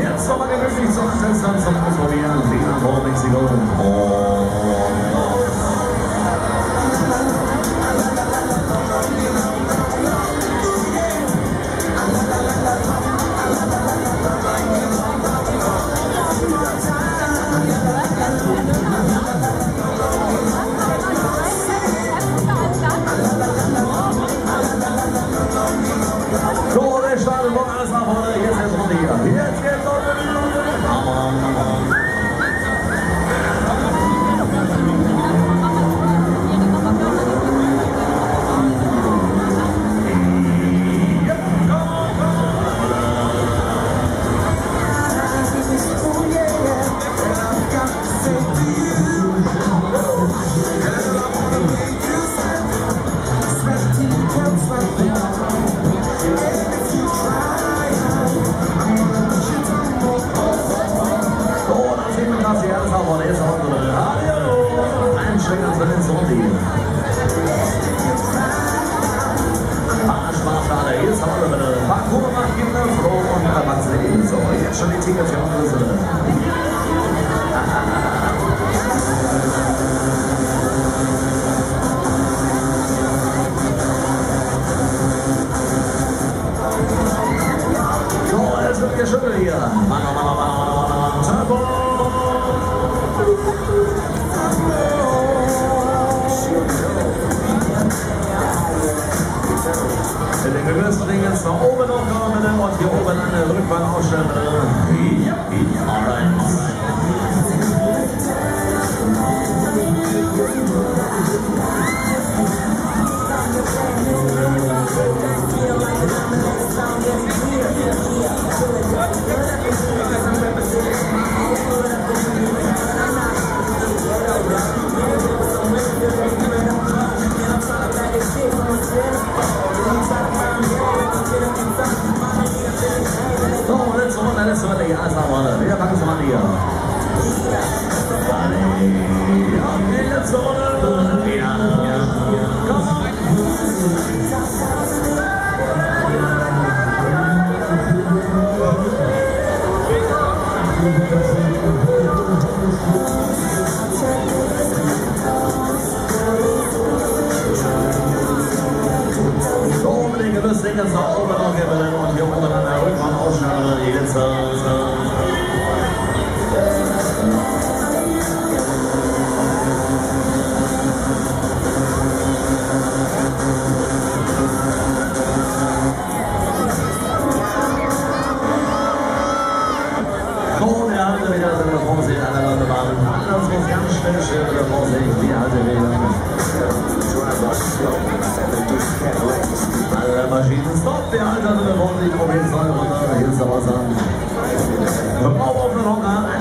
Jetzt nochmal den Rüffel, sonst ist Und Erwachsene. So, jetzt schon die Tickets für uns drin. So, jetzt wird geschüttelt hier. Mann, Mann, Mann, Mann, Mann, Mann, Mann, Turbo. Gewürzding jetzt nach oben kommen und hier oben an der Rückwand ausstellen. Ja, ja, alright. Asmati, Asmati, wieder Asmati. In der Zone, ja, ja, komm. Dominik Lustig ist da oben noch gewinnen und Stop der Alter, der Runde, ich probiere es einfach mal. Hier ist der Wasser. Komm auf, auf den Hocker.